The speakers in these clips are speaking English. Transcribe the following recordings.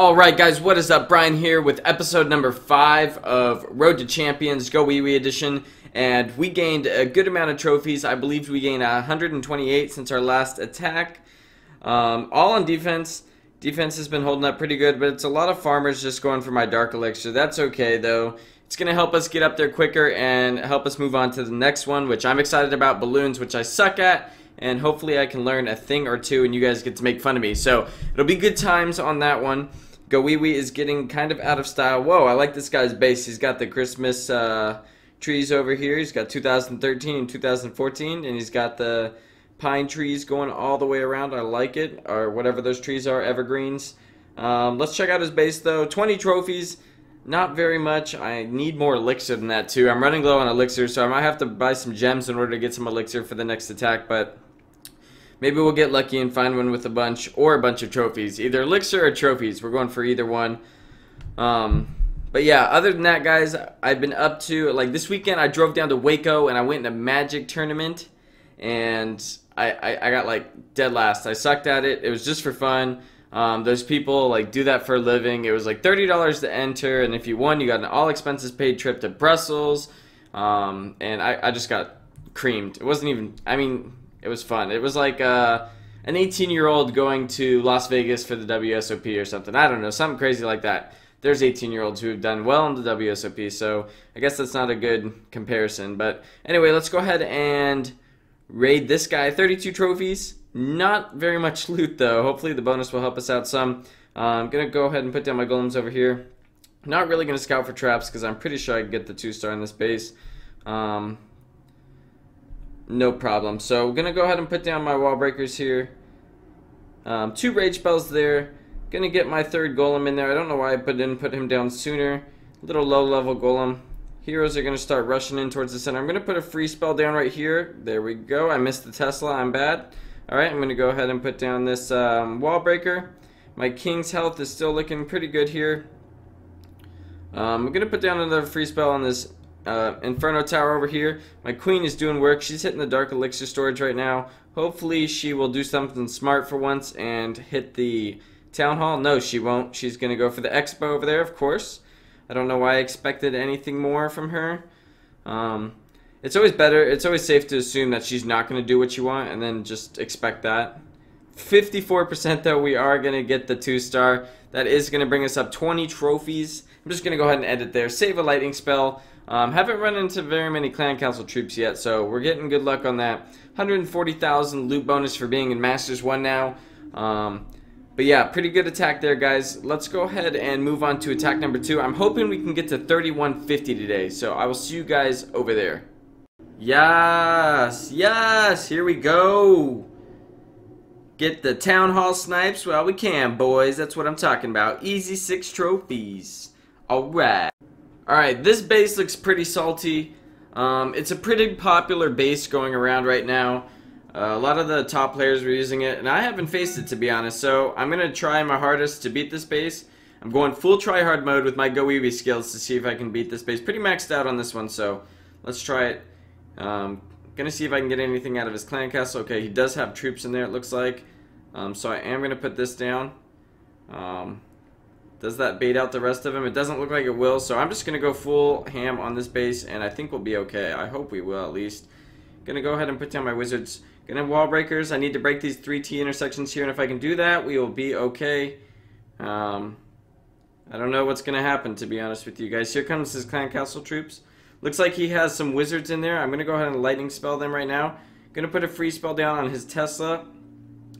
Alright guys, what is up? Bryan here with episode number 5 of Road to Champions GoWiWi Edition. And we gained a good amount of trophies. I believe we gained 128 since our last attack. Um, all on defense. Defense has been holding up pretty good, but it's a lot of farmers just going for my Dark Elixir. That's okay though. It's going to help us get up there quicker and help us move on to the next one, which I'm excited about, Balloons, which I suck at and hopefully I can learn a thing or two and you guys get to make fun of me. So it'll be good times on that one. GoWiWi is getting kind of out of style. Whoa, I like this guy's base. He's got the Christmas uh, trees over here. He's got 2013 and 2014, and he's got the pine trees going all the way around. I like it, or whatever those trees are, evergreens. Um, let's check out his base, though. 20 trophies, not very much. I need more elixir than that, too. I'm running low on elixir, so I might have to buy some gems in order to get some elixir for the next attack, but Maybe we'll get lucky and find one with a bunch or a bunch of trophies. Either elixir or trophies. We're going for either one. Um, but yeah, other than that, guys, I've been up to, like this weekend, I drove down to Waco and I went in a Magic tournament. And I, I, I got like dead last. I sucked at it. It was just for fun. Um, those people like do that for a living. It was like thirty dollars to enter, and if you won, you got an all expenses paid trip to Brussels. Um, and I, I just got creamed. It wasn't even. I mean, it was fun. It was like uh, an 18 year old going to Las Vegas for the WSOP or something. I don't know, something crazy like that. There's 18 year olds who have done well in the WSOP, so I guess that's not a good comparison. But anyway, let's go ahead and raid this guy. 32 trophies. Not very much loot though. Hopefully the bonus will help us out some. Uh, I'm going to go ahead and put down my golems over here. Not really going to scout for traps because I'm pretty sure I can get the 2 star in this base. Um, no problem. So we're going to go ahead and put down my wall breakers here. Um, two rage spells there. Going to get my third golem in there. I don't know why I didn't put him down sooner. Little low level golem. Heroes are going to start rushing in towards the center. I'm going to put a freeze spell down right here. There we go. I missed the Tesla. I'm bad. Alright, I'm going to go ahead and put down this um, wall breaker. My king's health is still looking pretty good here. Um, I'm going to put down another freeze spell on this uh, Inferno Tower over here. My queen is doing work. She's hitting the Dark Elixir storage right now. Hopefully she will do something smart for once and hit the Town Hall. No, she won't. She's going to go for the X-Bow over there, of course. I don't know why I expected anything more from her. Um, it's always better, it's always safe to assume that she's not going to do what you want and then just expect that. 54% though, we are going to get the 2-star. That is going to bring us up 20 trophies. I'm just going to go ahead and edit there. Save a lightning spell. Um, haven't run into very many clan castle troops yet, so we're getting good luck on that. 140,000 loot bonus for being in Masters 1 now. Um, but yeah, pretty good attack there, guys. Let's go ahead and move on to attack number 2. I'm hoping we can get to 3150 today, so I will see you guys over there. Yes, yes, here we go. Get the town hall snipes while we can, boys. That's what I'm talking about. Easy six trophies. Alright. Alright, this base looks pretty salty. Um, it's a pretty popular base going around right now. Uh, a lot of the top players are using it, and I haven't faced it to be honest, so I'm going to try my hardest to beat this base. I'm going full try-hard mode with my GoWiWi skills to see if I can beat this base. Pretty maxed out on this one, so let's try it. Um, gonna see if I can get anything out of his clan castle. Okay, he does have troops in there, it looks like. Um, so I am gonna put this down. Um, does that bait out the rest of him? It doesn't look like it will, so I'm just to go full ham on this base, and I think we'll be okay. I hope we will, at least. Gonna go ahead and put down my wizards. Gonna have wall breakers. I need to break these three T intersections here, and if I can do that, we will be okay. Um, I don't know what's gonna happen, to be honest with you guys. Here comes his clan castle troops. Looks like he has some wizards in there. I'm gonna go ahead and lightning spell them right now. Gonna put a freeze spell down on his Tesla,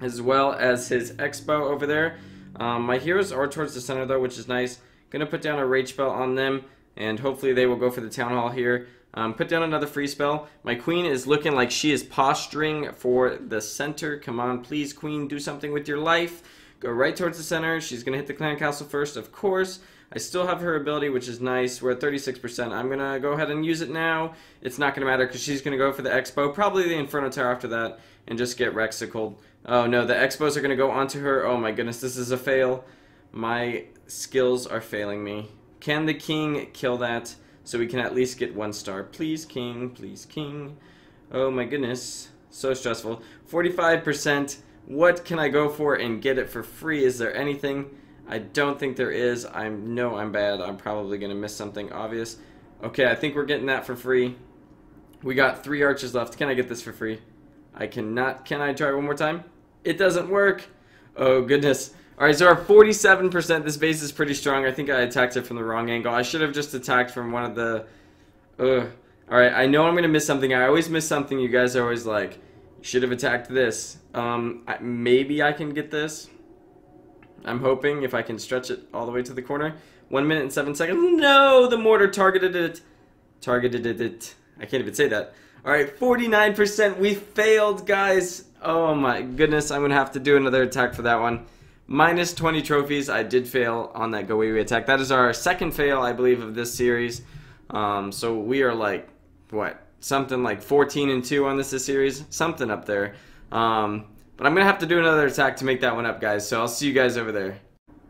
as well as his X-Bow over there. Um, my heroes are towards the center though, which is nice. Gonna put down a rage spell on them, and hopefully they will go for the town hall here. Um, put down another freeze spell. My queen is looking like she is posturing for the center. Come on, please, queen, do something with your life. Go right towards the center. She's going to hit the clan castle first, of course. I still have her ability, which is nice. We're at 36%. I'm going to go ahead and use it now. It's not going to matter because she's going to go for the X-Bow. Probably the Inferno Tower after that and just get Rexicled. Oh no, the X-Bows are going to go onto her. Oh my goodness, this is a fail. My skills are failing me. Can the king kill that so we can at least get one star? Please, king. Please, king. Oh my goodness. So stressful. 45%. What can I go for and get it for free? Is there anything? I don't think there is. I know I'm bad. I'm probably going to miss something obvious. Okay, I think we're getting that for free. We got three arches left. Can I get this for free? I cannot. Can I try one more time? It doesn't work. Oh, goodness. All right, so our 47%, this base is pretty strong. I think I attacked it from the wrong angle. I should have just attacked from one of the... Ugh. All right, I know I'm going to miss something. I always miss something. You guys are always like, you should have attacked this. Um, I, maybe I can get this. I'm hoping if I can stretch it all the way to the corner. One minute and seven seconds. No, the mortar targeted it. Targeted it. I can't even say that. All right, 49%. We failed, guys. Oh my goodness, I'm going to have to do another attack for that one. Minus 20 trophies. I did fail on that Go Wee attack. That is our second fail, I believe, of this series. Um, so we are like, what, something like 14 and 2 on this, this series? Something up there. Um, but I'm going to have to do another attack to make that one up, guys. So I'll see you guys over there.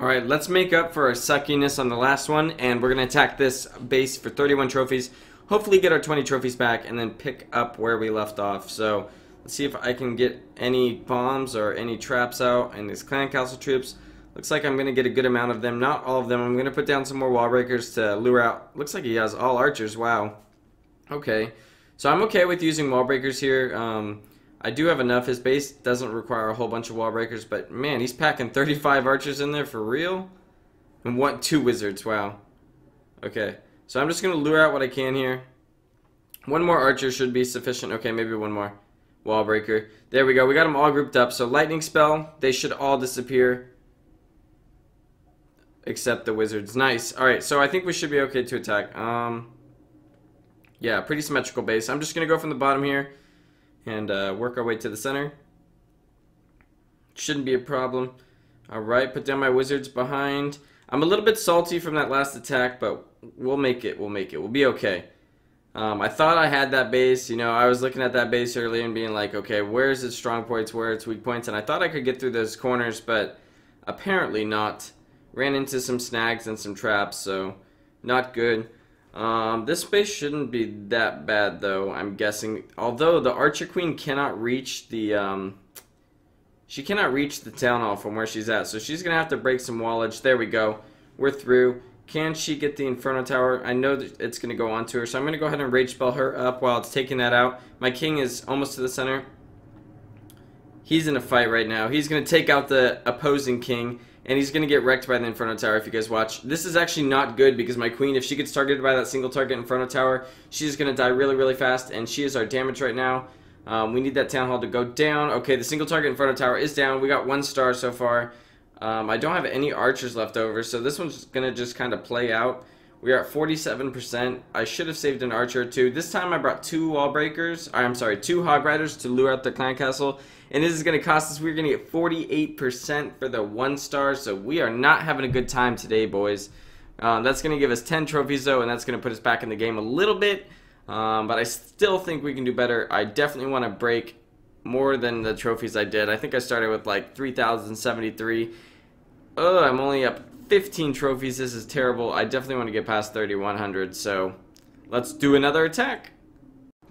Alright, let's make up for our suckiness on the last one. And we're going to attack this base for 31 trophies. Hopefully get our 20 trophies back and then pick up where we left off. So Let's see if I can get any bombs or any traps out in these clan castle troops. Looks like I'm going to get a good amount of them. Not all of them. I'm going to put down some more wall breakers to lure out. Looks like he has all archers. Wow. Okay. So I'm okay with using wall breakers here. Um, I do have enough. His base doesn't require a whole bunch of wall breakers. But man, he's packing 35 archers in there for real. And what? Two wizards. Wow. Okay. So I'm just going to lure out what I can here. One more archer should be sufficient. Okay, maybe one more. Wall breaker. There we go. We got them all grouped up. So lightning spell, they should all disappear. Except the wizards. Nice. Alright, so I think we should be okay to attack. Um, yeah, pretty symmetrical base. I'm just going to go from the bottom here and uh, work our way to the center. Shouldn't be a problem. Alright, put down my wizards behind. I'm a little bit salty from that last attack, but we'll make it. We'll make it. We'll be okay. Um, I thought I had that base. You know, I was looking at that base earlier and being like, okay, where's its strong points, where its weak points, and I thought I could get through those corners, but apparently not. Ran into some snags and some traps, so not good. Um, this base shouldn't be that bad, though, I'm guessing. Although the Archer Queen cannot reach the, um, she cannot reach the Town Hall from where she's at, so she's going to have to break some wallage. There we go. We're through. Can she get the Inferno Tower? I know that it's going to go onto her, so I'm going to go ahead and Rage Spell her up while it's taking that out. My king is almost to the center. He's in a fight right now. He's going to take out the opposing king, and he's going to get wrecked by the Inferno Tower if you guys watch. This is actually not good because my queen, if she gets targeted by that single target Inferno Tower, she's going to die really, really fast, and she is our damage right now. Um, we need that Town Hall to go down. Okay, the single target Inferno Tower is down. We got one star so far. Um, I don't have any archers left over, so this one's going to just kind of play out. We are at 47%. I should have saved an archer or two. This time I brought two wall breakers. I'm sorry, two hog riders to lure out the clan castle. And this is going to cost us, we're going to get 48% for the one star. So we are not having a good time today, boys. Um, that's going to give us 10 trophies, though, and that's going to put us back in the game a little bit. Um, but I still think we can do better. I definitely want to break more than the trophies I did. I think I started with like 3,073 Oh, I'm only up 15 trophies. This is terrible. I definitely want to get past 3,100, so let's do another attack.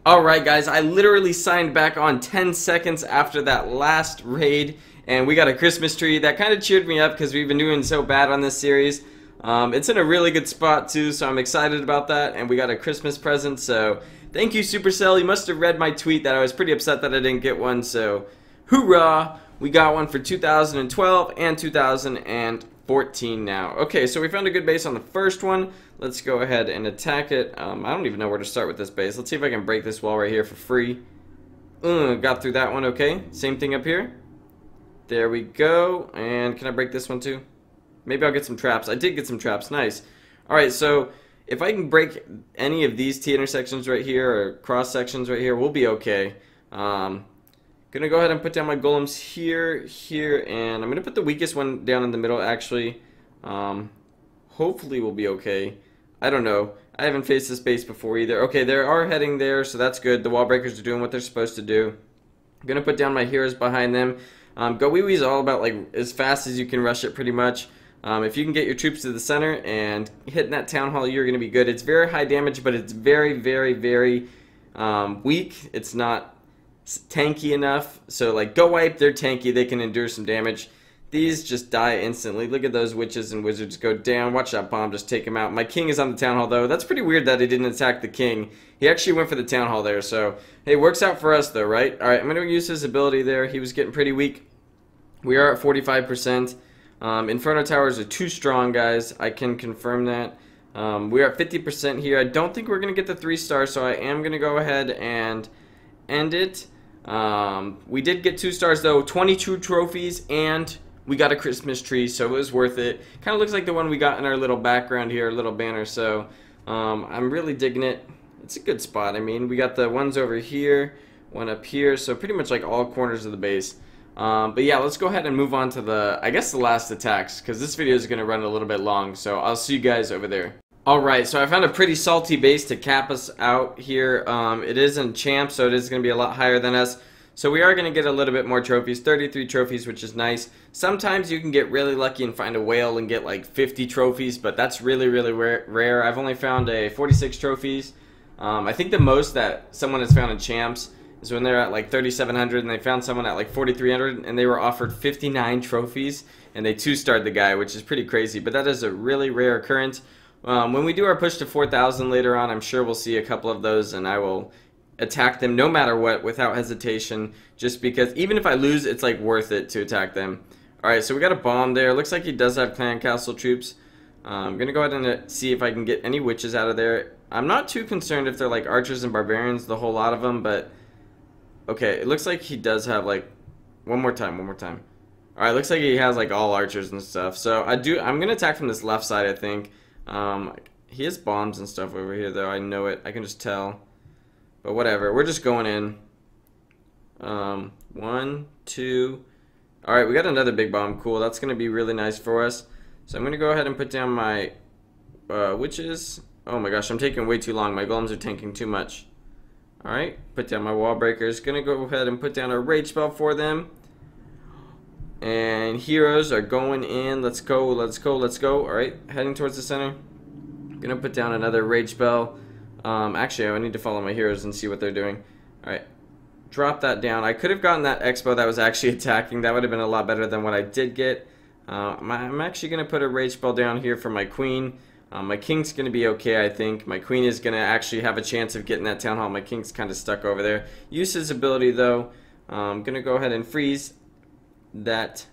Alright guys, I literally signed back on 10 seconds after that last raid, and we got a Christmas tree. That kind of cheered me up because we've been doing so bad on this series. Um, it's in a really good spot too, so I'm excited about that, and we got a Christmas present, so thank you Supercell. You must have read my tweet that I was pretty upset that I didn't get one, so hoorah! We got one for 2012 and 2014 now. Okay, so we found a good base on the first one. Let's go ahead and attack it. Um, I don't even know where to start with this base. Let's see if I can break this wall right here for free. Uh, got through that one, okay. Same thing up here. There we go. And can I break this one too? Maybe I'll get some traps. I did get some traps. Nice. Alright, so if I can break any of these T intersections right here or cross sections right here, we'll be okay. Um, Gonna go ahead and put down my golems here, here, and I'm gonna put the weakest one down in the middle actually. Um, hopefully we'll be okay. I don't know. I haven't faced this base before either. Okay, they are heading there, so that's good. The wall breakers are doing what they're supposed to do. I'm gonna put down my heroes behind them. Um, Go Wee is all about like as fast as you can rush it pretty much. Um, if you can get your troops to the center and hitting that town hall, you're going to be good. It's very high damage, but it's very, very, very um, weak. It's not tanky enough. So like GoWiPe, they're tanky. They can endure some damage. These just die instantly. Look at those witches and wizards go down. Watch that bomb just take him out. My king is on the town hall though. That's pretty weird that he didn't attack the king. He actually went for the town hall there. So, hey, works out for us though, right? All right, I'm to use his ability there. He was getting pretty weak. We are at 45%. Um, Inferno Towers are too strong, guys. I can confirm that. Um, we're at 50% here. I don't think we're going to get the 3 stars, so I am going to go ahead and end it. Um, we did get 2 stars, though. 22 trophies, and we got a Christmas tree, so it was worth it. Kind of looks like the one we got in our little background here, little banner, so um, I'm really digging it. It's a good spot. I mean, we got the ones over here, one up here, so pretty much like all corners of the base. Um, but yeah, let's go ahead and move on to the, I guess the last attacks, because this video is going to run a little bit long, so I'll see you guys over there. Alright, so I found a pretty salty base to cap us out here. Um, it is in champ, so it is going to be a lot higher than us. So we are going to get a little bit more trophies, 33 trophies, which is nice. Sometimes you can get really lucky and find a whale and get like 50 trophies, but that's really, really rare. I've only found a 46 trophies. Um, I think the most that someone has found in champs is when they're at like 3,700 and they found someone at like 4,300 and they were offered 59 trophies and they two-starred the guy, which is pretty crazy. But that is a really rare occurrence. Um, when we do our push to 4,000 later on, I'm sure we'll see a couple of those and I will attack them no matter what without hesitation just because even if I lose, it's like worth it to attack them. Alright, so we got a bomb there. Looks like he does have clan castle troops. Uh, I'm going to go ahead and uh, see if I can get any witches out of there. I'm not too concerned if they're like archers and barbarians, the whole lot of them, but Okay, it looks like he does have like one more time, one more time. All right, looks like he has like all archers and stuff. So I do. I'm gonna attack from this left side. I think. Um, he has bombs and stuff over here, though. I know it. I can just tell. But whatever. We're just going in. Um, one, two. All right, we got another big bomb. Cool. That's gonna be really nice for us. So I'm gonna go ahead and put down my uh, witches. Oh my gosh, I'm taking way too long. My golems are tanking too much. Alright, put down my wall breakers. Gonna go ahead and put down a rage spell for them. And heroes are going in. Let's go, let's go, let's go. Alright, heading towards the center. Gonna put down another rage spell. Um, actually, I need to follow my heroes and see what they're doing. Alright, drop that down. I could have gotten that X-Bow that was actually attacking. That would have been a lot better than what I did get. Uh, I'm actually to put a rage spell down here for my queen. Um, my king's going to be okay, I think. My queen is going to actually have a chance of getting that town hall. My king's kind of stuck over there. Use his ability, though. I'm um, going to go ahead and freeze that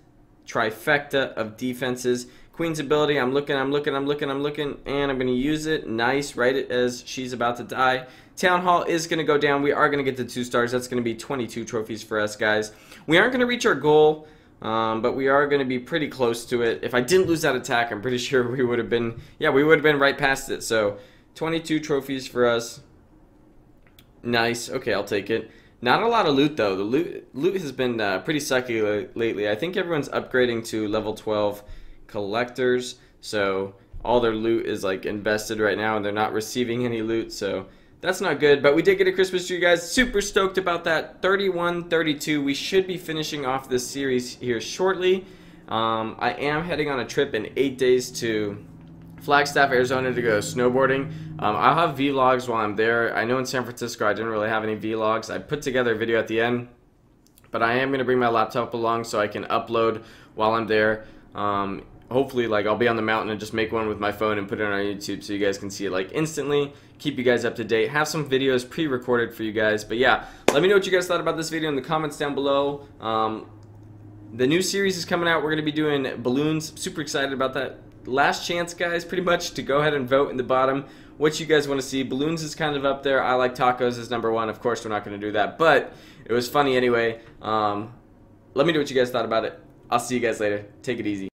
trifecta of defenses. Queen's ability, I'm looking, I'm looking, I'm looking, I'm looking, and I'm going to use it. Nice, right as she's about to die. Town Hall is going to go down. We are going to get the two stars. That's going to be 22 trophies for us, guys. We aren't going to reach our goal. Um, but we are going to be pretty close to it. If I didn't lose that attack, I'm pretty sure we would have been, yeah, we would have been right past it. So 22 trophies for us. Nice. Okay, I'll take it. Not a lot of loot though. The loot loot has been uh, pretty sucky lately. I think everyone's upgrading to level 12 collectors, so all their loot is like invested right now, and they're not receiving any loot. So that's not good, but we did get a Christmas tree, guys. Super stoked about that. 31, 32. We should be finishing off this series here shortly. Um, I am heading on a trip in eight days to Flagstaff, Arizona to go snowboarding. Um, I'll have vlogs while I'm there. I know in San Francisco I didn't really have any vlogs. I put together a video at the end, but I am going to bring my laptop along so I can upload while I'm there. Um, hopefully like I'll be on the mountain and just make one with my phone and put it on YouTube so you guys can see it like instantly keep you guys up to date have some videos pre-recorded for you guys but yeah let me know what you guys thought about this video in the comments down below um, the new series is coming out we're gonna be doing balloons super excited about that last chance guys pretty much to go ahead and vote in the bottom. What you guys want to see balloons is kind of up there. I like tacos as number one. Of course we're not gonna do that but it was funny anyway. Um, let me know what you guys thought about it. I'll see you guys later. Take it easy